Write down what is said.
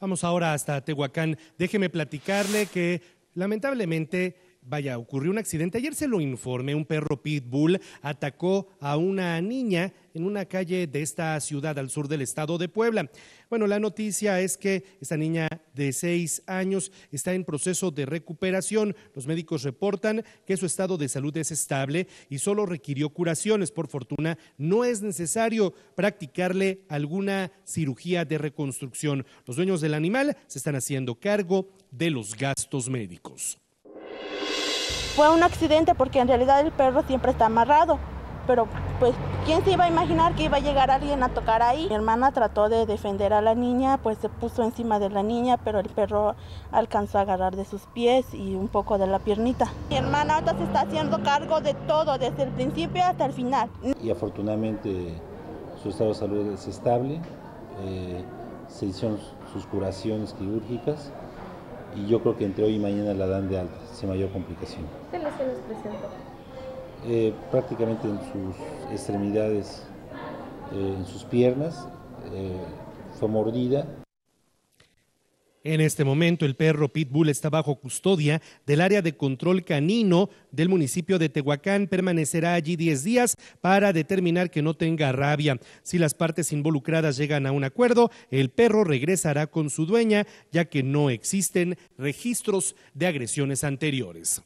Vamos ahora hasta Tehuacán. Déjeme platicarle que lamentablemente Vaya, ocurrió un accidente. Ayer se lo informé, un perro pitbull atacó a una niña en una calle de esta ciudad al sur del estado de Puebla. Bueno, la noticia es que esta niña de seis años está en proceso de recuperación. Los médicos reportan que su estado de salud es estable y solo requirió curaciones. Por fortuna, no es necesario practicarle alguna cirugía de reconstrucción. Los dueños del animal se están haciendo cargo de los gastos médicos. Fue un accidente porque en realidad el perro siempre está amarrado. Pero pues, ¿quién se iba a imaginar que iba a llegar alguien a tocar ahí? Mi hermana trató de defender a la niña, pues se puso encima de la niña, pero el perro alcanzó a agarrar de sus pies y un poco de la piernita. Mi hermana ahora se está haciendo cargo de todo, desde el principio hasta el final. Y afortunadamente su estado de salud es estable, eh, se hicieron sus curaciones quirúrgicas y yo creo que entre hoy y mañana la dan de alta, sin mayor complicación. ¿Qué lesiones? Eh, prácticamente en sus extremidades, eh, en sus piernas, eh, fue mordida en este momento, el perro Pitbull está bajo custodia del área de control canino del municipio de Tehuacán. Permanecerá allí 10 días para determinar que no tenga rabia. Si las partes involucradas llegan a un acuerdo, el perro regresará con su dueña, ya que no existen registros de agresiones anteriores.